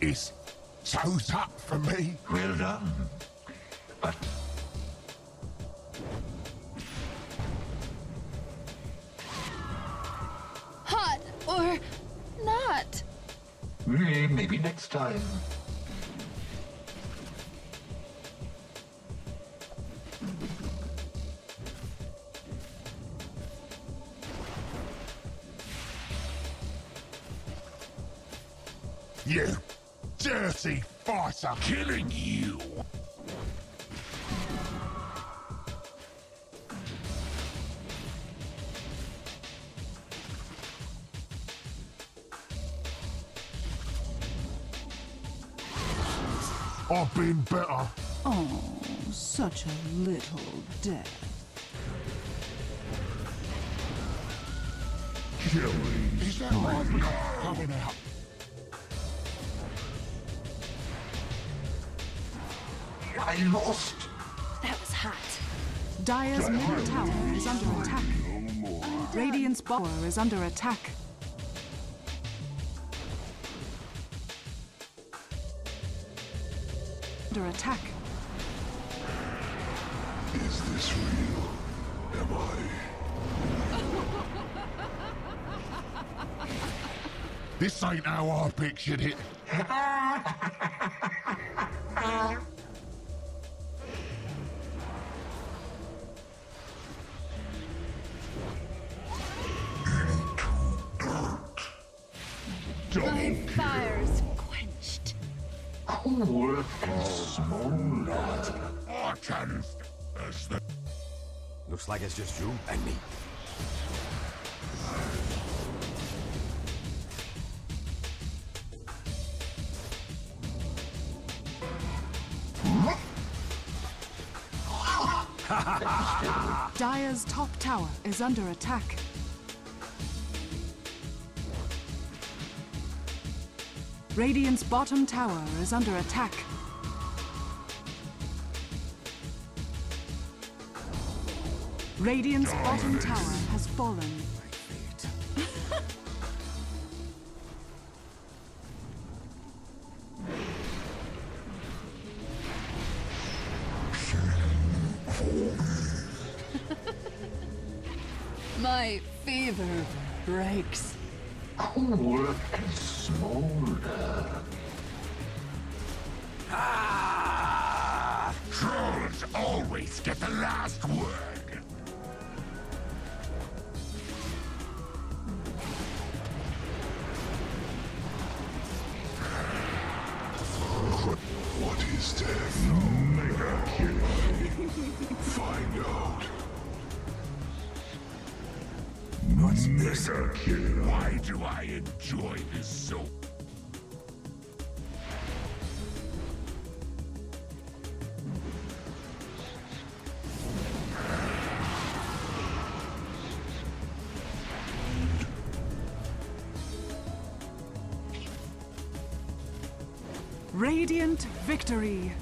It's toes up for me. Well done. But Hot or not? maybe next time. You dirty fighter. Killing you. I've been better. Oh, such a little death. Killing Is that blood coming out? I lost. That was hot. Dire's middle tower is under attack. Radiant's bower is under attack. Under attack. Is this real? Am I? This ain't how I pictured it. My fire's quenched. Cool and smolder. I can as the Looks like it's just you and me. Dire's top tower is under attack. Radiant's bottom tower is under attack. Radiant's bottom tower has fallen. My fever breaks. Cool and smolder. Ah! trolls always get the last word. What is death? Mega kill. Find out. What's this? Mega. Why do I enjoy this so? Radiant victory.